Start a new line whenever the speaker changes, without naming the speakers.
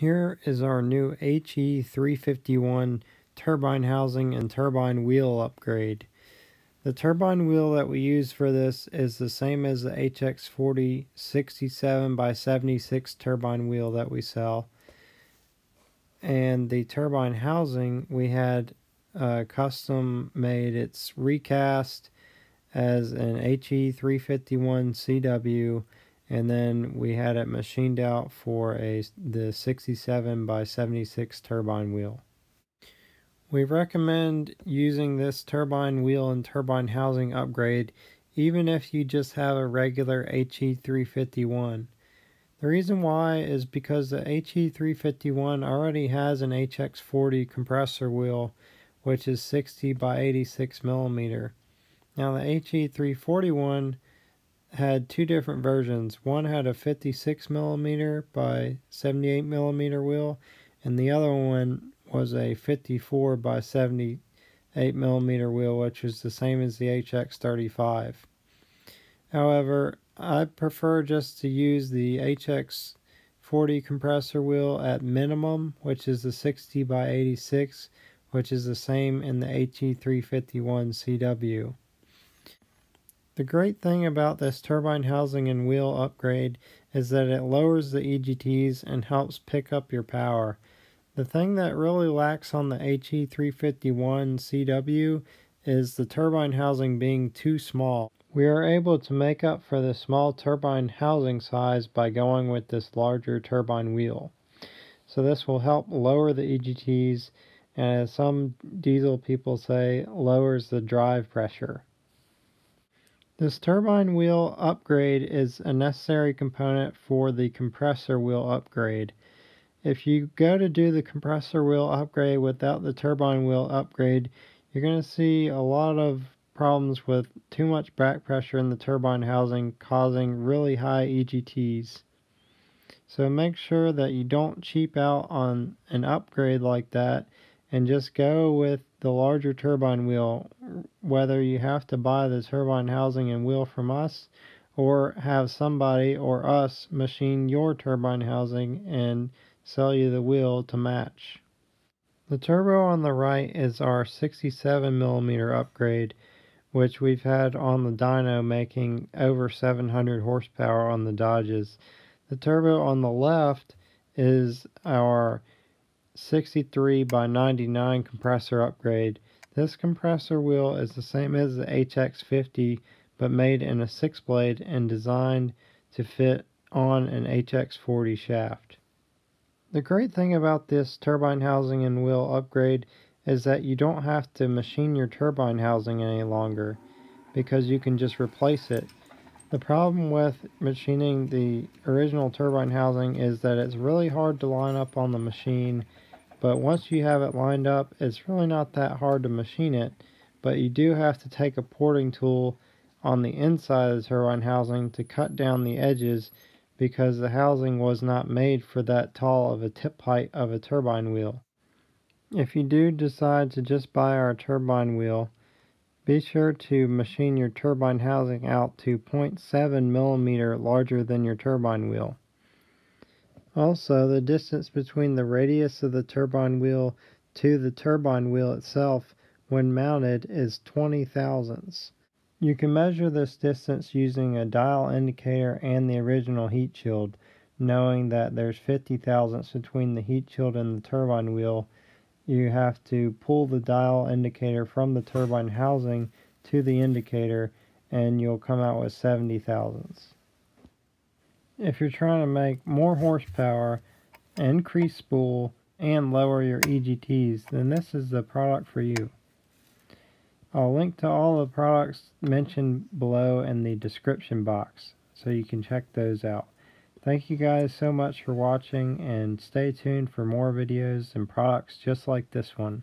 Here is our new HE351 turbine housing and turbine wheel upgrade. The turbine wheel that we use for this is the same as the HX40 67 by 76 turbine wheel that we sell. And the turbine housing we had uh, custom made. It's recast as an HE351 CW and then we had it machined out for a the 67 by 76 turbine wheel. We recommend using this turbine wheel and turbine housing upgrade even if you just have a regular HE351. The reason why is because the HE351 already has an HX40 compressor wheel which is 60 by 86 millimeter. Now the HE341 had two different versions. One had a 56 millimeter by 78 millimeter wheel, and the other one was a 54 by 78 millimeter wheel, which is the same as the HX35. However, I prefer just to use the HX40 compressor wheel at minimum, which is the 60 by 86, which is the same in the HE351 CW. The great thing about this turbine housing and wheel upgrade is that it lowers the EGTs and helps pick up your power. The thing that really lacks on the HE351 CW is the turbine housing being too small. We are able to make up for the small turbine housing size by going with this larger turbine wheel. So this will help lower the EGTs and as some diesel people say, lowers the drive pressure. This turbine wheel upgrade is a necessary component for the compressor wheel upgrade. If you go to do the compressor wheel upgrade without the turbine wheel upgrade, you're going to see a lot of problems with too much back pressure in the turbine housing causing really high EGTs. So make sure that you don't cheap out on an upgrade like that and just go with the larger turbine wheel, whether you have to buy the turbine housing and wheel from us or have somebody or us machine your turbine housing and sell you the wheel to match. The turbo on the right is our 67 millimeter upgrade, which we've had on the dyno making over 700 horsepower on the Dodges. The turbo on the left is our 63 by 99 compressor upgrade. This compressor wheel is the same as the HX50 but made in a 6 blade and designed to fit on an HX40 shaft. The great thing about this turbine housing and wheel upgrade is that you don't have to machine your turbine housing any longer because you can just replace it. The problem with machining the original turbine housing is that it's really hard to line up on the machine but once you have it lined up, it's really not that hard to machine it, but you do have to take a porting tool on the inside of the turbine housing to cut down the edges because the housing was not made for that tall of a tip height of a turbine wheel. If you do decide to just buy our turbine wheel, be sure to machine your turbine housing out to 0.7 millimeter larger than your turbine wheel. Also, the distance between the radius of the turbine wheel to the turbine wheel itself when mounted is 20 thousandths. You can measure this distance using a dial indicator and the original heat shield, knowing that there's 50 thousandths between the heat shield and the turbine wheel. You have to pull the dial indicator from the turbine housing to the indicator and you'll come out with 70 thousandths if you're trying to make more horsepower, increase spool, and lower your EGTs, then this is the product for you. I'll link to all the products mentioned below in the description box so you can check those out. Thank you guys so much for watching and stay tuned for more videos and products just like this one.